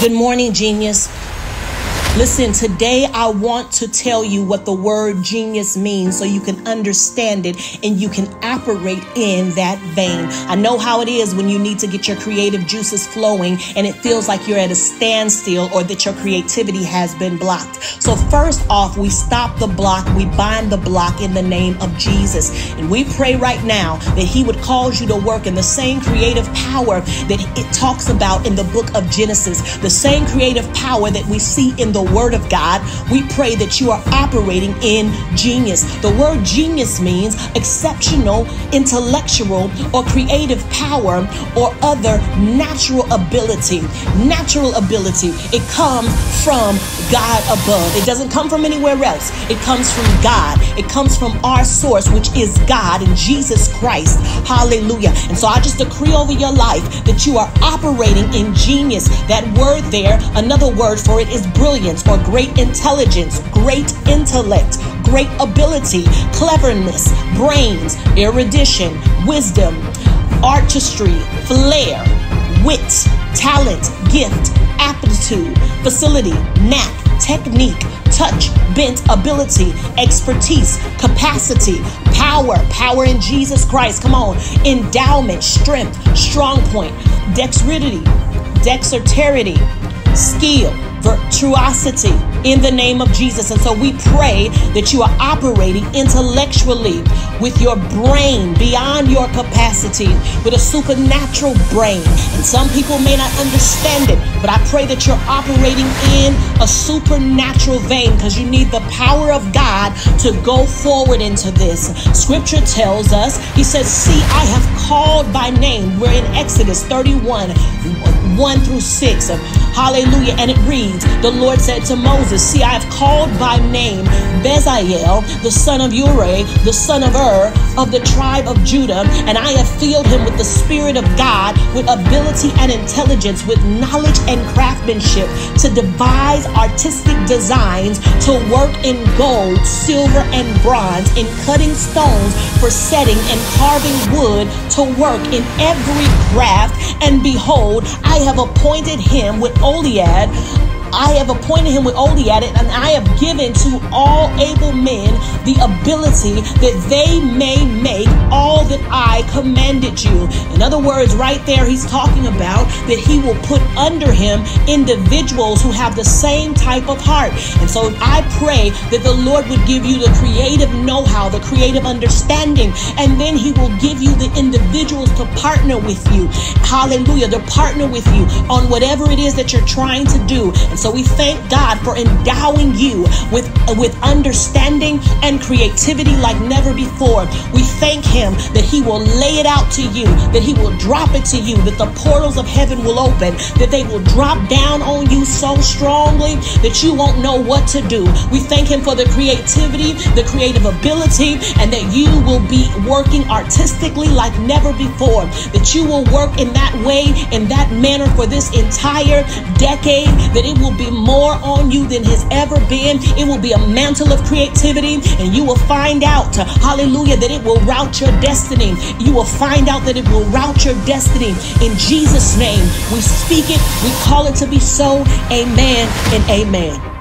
Good morning, genius. Listen, today I want to tell you what the word genius means so you can understand it and you can operate in that vein. I know how it is when you need to get your creative juices flowing and it feels like you're at a standstill or that your creativity has been blocked. So, first off, we stop the block, we bind the block in the name of Jesus. And we pray right now that He would cause you to work in the same creative power that it talks about in the book of Genesis, the same creative power that we see in the Word of God, we pray that you are operating in genius. The word genius means exceptional, intellectual, or creative power or other natural ability. Natural ability. It comes from God above. It doesn't come from anywhere else. It comes from God. It comes from our source, which is God and Jesus Christ. Hallelujah. And so I just decree over your life that you are operating in genius. That word there, another word for it is brilliance or great intelligence, great intellect, great ability, cleverness, brains, erudition, wisdom, artistry, flair, wit, talent, gift, aptitude, facility, knack, technique, touch, bent, ability, expertise, capacity, power, power in Jesus Christ. Come on, endowment, strength, strong point, dexterity, dexterity, skill, virtuosity in the name of Jesus. And so we pray that you are operating intellectually with your brain beyond your capacity, with a supernatural brain. And some people may not understand it, but I pray that you're operating in a supernatural vein because you need the power of God to go forward into this. Scripture tells us, He says, See, I have called by name. We're in Exodus 31, 1 through 6. Hallelujah. And it reads, The Lord said to Moses, See, I have called by name Bezalel, the son of Uri, the son of Ur, of the tribe of Judah, and I have filled him with the Spirit of God, with ability and intelligence, with knowledge and craftsmanship, to devise artistic designs, to work in gold, silver, and bronze, in cutting stones for setting and carving wood, to work in every craft. And behold, I have appointed him with Oholiab I have appointed him with Oholiab, and I have given to all able men the ability that they may make I commanded you. In other words, right there, he's talking about that he will put under him individuals who have the same type of heart. And so I pray that the Lord would give you the creative know how, the creative understanding, and then he will give you the individuals to partner with you. Hallelujah. To partner with you on whatever it is that you're trying to do. And so we thank God for endowing you with, with understanding and creativity like never before. We thank Him that He will lay it out to you, that He will drop it to you, that the portals of heaven will open, that they will drop down on you so strongly that you won't know what to do. We thank Him for the creativity, the creative ability, and that you will be working artistically like never before, that you will work in that way, in that manner for this entire decade, that it will be more on you than has ever been. It will be a mantle of creativity, and you will find out, hallelujah, that it will route your destiny. You will find out that it will route your destiny. In Jesus' name, we speak it, we call it to be so. Amen and amen.